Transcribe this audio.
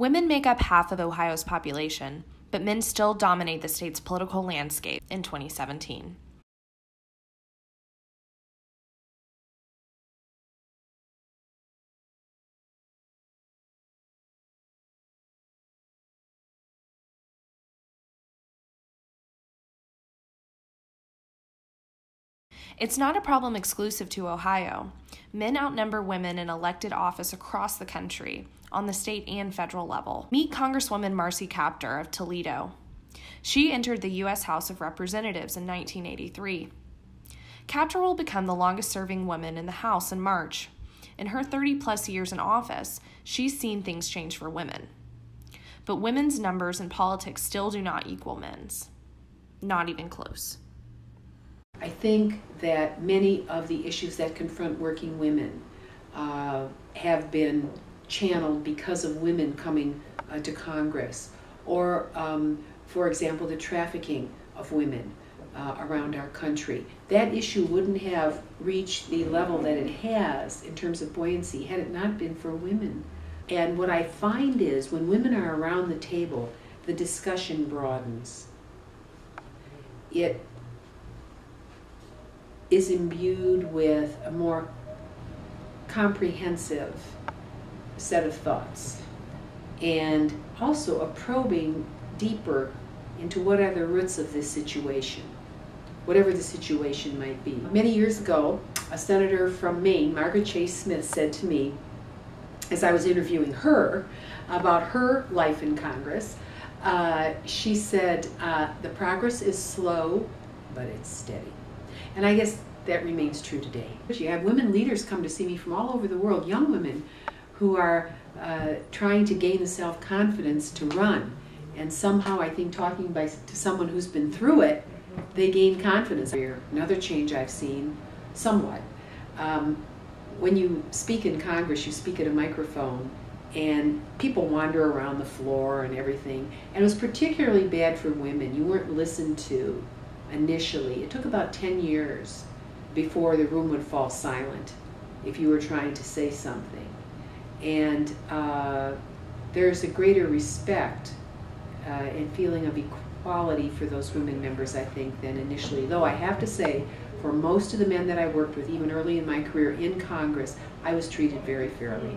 Women make up half of Ohio's population, but men still dominate the state's political landscape in 2017. It's not a problem exclusive to Ohio. Men outnumber women in elected office across the country, on the state and federal level. Meet Congresswoman Marcy Kaptur of Toledo. She entered the U.S. House of Representatives in 1983. Kaptur will become the longest serving woman in the House in March. In her 30 plus years in office, she's seen things change for women. But women's numbers in politics still do not equal men's. Not even close. I think that many of the issues that confront working women uh, have been channeled because of women coming uh, to Congress, or, um, for example, the trafficking of women uh, around our country. That issue wouldn't have reached the level that it has in terms of buoyancy had it not been for women. And what I find is when women are around the table, the discussion broadens. It is imbued with a more comprehensive set of thoughts and also a probing deeper into what are the roots of this situation, whatever the situation might be. Many years ago, a senator from Maine, Margaret Chase Smith, said to me, as I was interviewing her about her life in Congress, uh, she said, uh, the progress is slow, but it's steady. And I guess that remains true today. You have women leaders come to see me from all over the world, young women who are uh, trying to gain the self-confidence to run. And somehow I think talking by, to someone who's been through it, they gain confidence. Another change I've seen, somewhat. Um, when you speak in Congress, you speak at a microphone, and people wander around the floor and everything. And it was particularly bad for women. You weren't listened to initially. It took about 10 years before the room would fall silent if you were trying to say something. And uh, there's a greater respect uh, and feeling of equality for those women members, I think, than initially. Though I have to say, for most of the men that I worked with, even early in my career in Congress, I was treated very fairly.